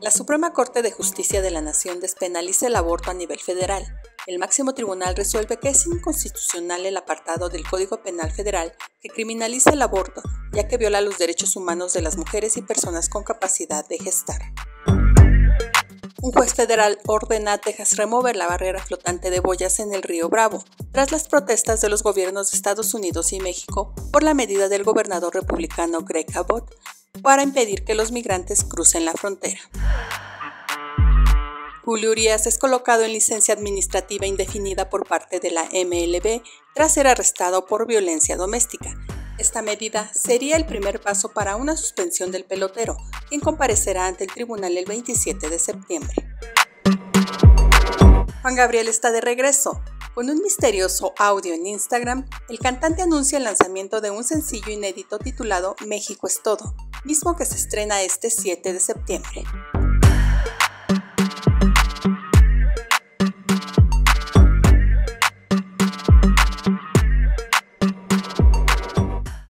La Suprema Corte de Justicia de la Nación despenaliza el aborto a nivel federal. El máximo tribunal resuelve que es inconstitucional el apartado del Código Penal Federal que criminaliza el aborto, ya que viola los derechos humanos de las mujeres y personas con capacidad de gestar. Un juez federal ordena a Texas remover la barrera flotante de boyas en el río Bravo, tras las protestas de los gobiernos de Estados Unidos y México por la medida del gobernador republicano Greg Abbott para impedir que los migrantes crucen la frontera. Julio Urias es colocado en licencia administrativa indefinida por parte de la MLB tras ser arrestado por violencia doméstica. Esta medida sería el primer paso para una suspensión del pelotero, quien comparecerá ante el tribunal el 27 de septiembre. Juan Gabriel está de regreso. Con un misterioso audio en Instagram, el cantante anuncia el lanzamiento de un sencillo inédito titulado México es todo, mismo que se estrena este 7 de septiembre.